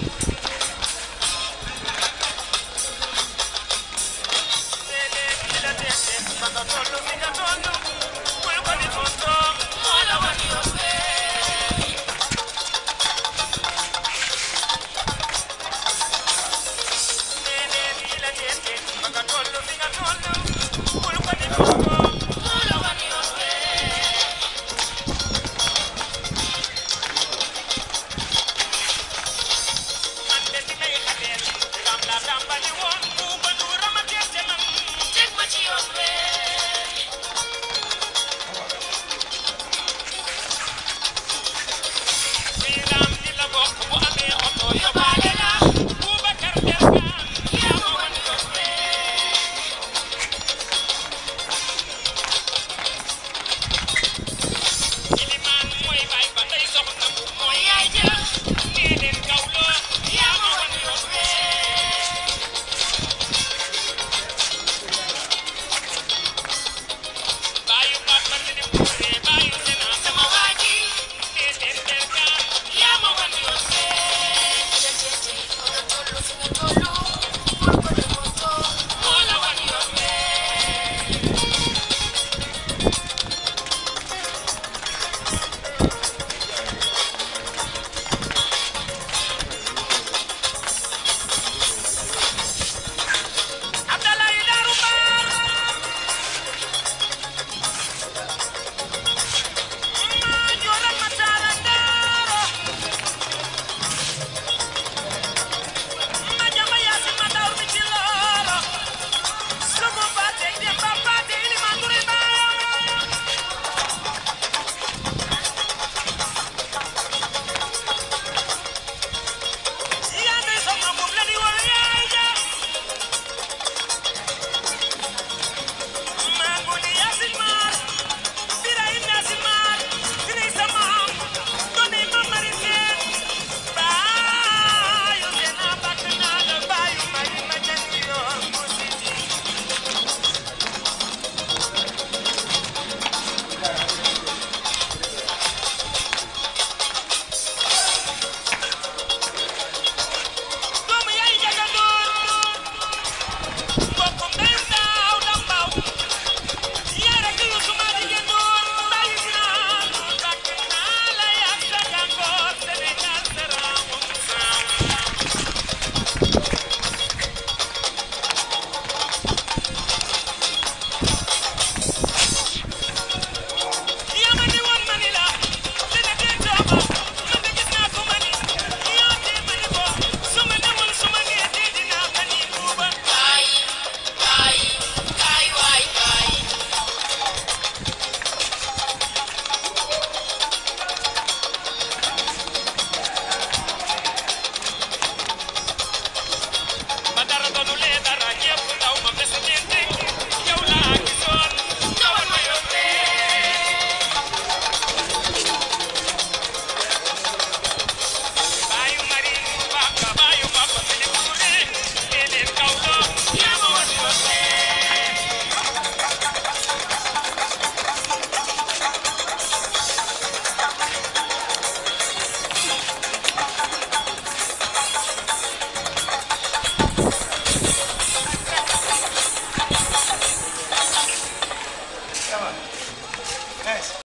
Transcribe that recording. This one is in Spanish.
Thank you. your body.